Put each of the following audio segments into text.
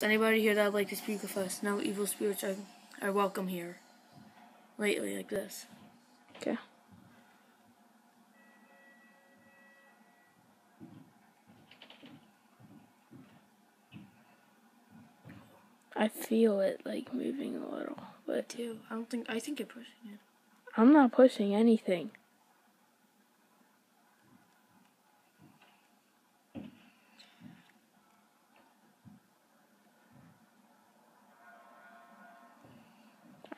Anybody here that would like to speak with us? No evil spirits are, are welcome here. Lately, like this. Okay. I feel it like moving a little, but Too. I don't think. I think you're pushing it. I'm not pushing anything.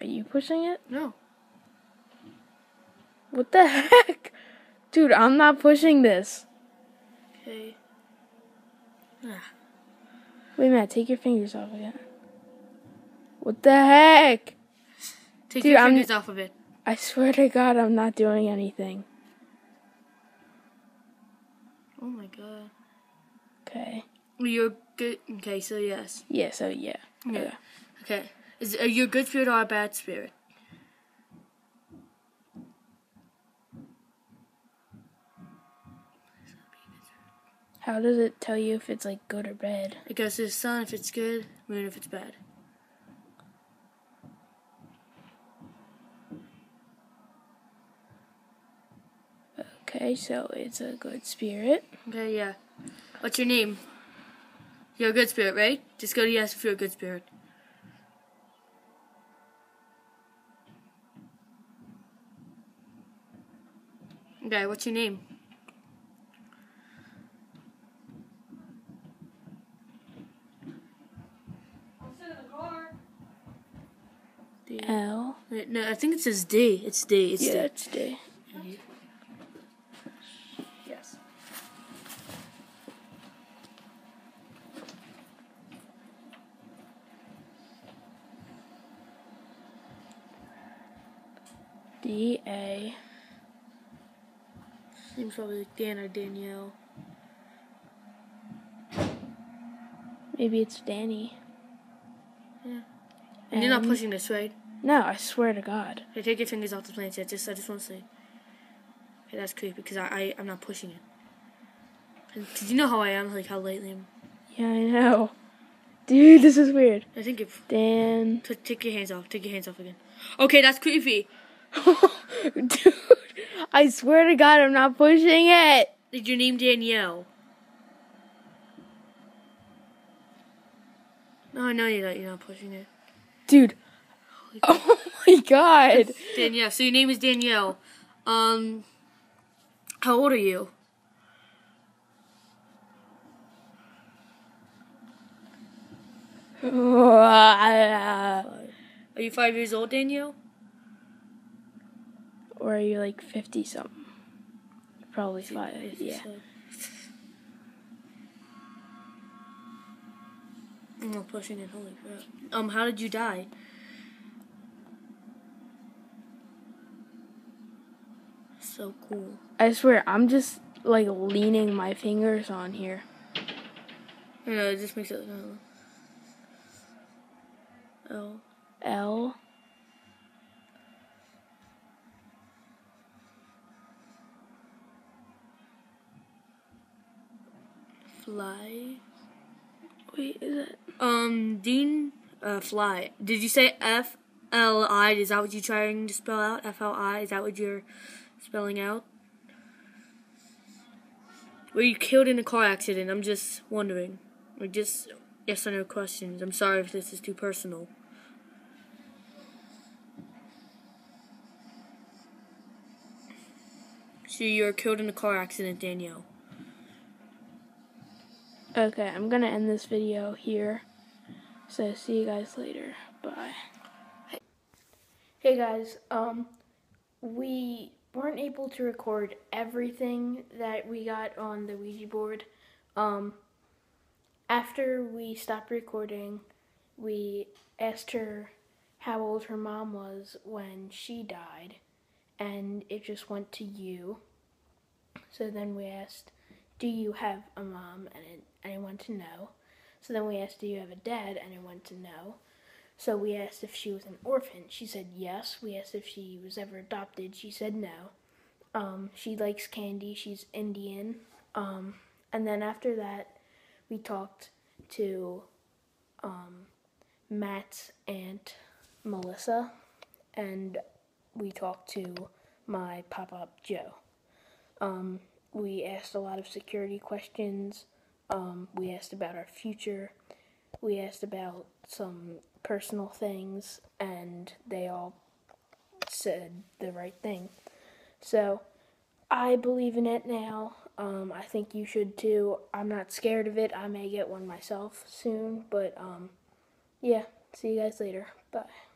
Are you pushing it? No. What the heck? Dude, I'm not pushing this. Okay. Ah. Wait a minute, take your fingers off of it. What the heck? Take Dude, your I'm- fingers off of it. I swear to God, I'm not doing anything. Oh my god. Okay. You're good. Okay, so yes. Yeah, so yeah. Yeah. Okay. Is are you a good spirit or a bad spirit? How does it tell you if it's like good or bad? It goes to the sun if it's good, moon if it's bad. Okay, so it's a good spirit. Okay, yeah. What's your name? You're a good spirit, right? Just go to yes if you're a good spirit. Okay, what's your name? D. L. No, I think it says D. It's D. It's Yeah, D. it's D. Yes. D A. Name's probably like Dan or Danielle. Maybe it's Danny. Yeah. And you're not pushing this, right? No, I swear to God. Okay, take your fingers off the planchette. Just, I just want to say. Okay, that's creepy because I, I, I'm not pushing it. Because you know how I am, like how lately I'm. Yeah, I know. Dude, this is weird. I think if. Dan. T- take your hands off. Take your hands off again. Okay, that's creepy. Dude, I swear to God, I'm not pushing it. Did your name Danielle? No, I know you're not. You're not pushing it. Dude. Oh my God. Danielle. So your name is Danielle. Um, how old are you? Are you five years old, Danielle? Are you like 50 something? Probably five. If Yeah. so. I'm not pushing it. Holy crap. Um, how did you die? So cool. I swear, I'm just like leaning my fingers on here. I know, it just makes it. Uh, oh. L. Fly. Wait, is it? Um, Dean, uh, fly. Did you say F L I? Is that what you're trying to spell out? F L I? Is that what you're spelling out? Were you killed in a car accident? I'm just wondering. Or just yes or no questions. I'm sorry if this is too personal. So you were killed in a car accident, Danielle. Okay, I'm gonna end this video here. So see you guys later. Bye. Hey guys, um, we weren't able to record everything that we got on the Ouija board. Um, after we stopped recording, we asked her how old her mom was when she died, and it just went to you. So then we asked, Do you have a mom? And it, to know. So then we asked, Do you have a dad? And anyone to know. So we asked if she was an orphan. She said yes. We asked if she was ever adopted. She said no. Um, she likes candy. She's Indian. Um, and then after that, we talked to um, Matt's aunt Melissa, and we talked to my pop up Joe. Um, we asked a lot of security questions. Um, we asked about our future. We asked about some personal things, and they all said the right thing. So I believe in it now. Um, I think you should too. I'm not scared of it. I may get one myself soon, but um, yeah. See you guys later. Bye.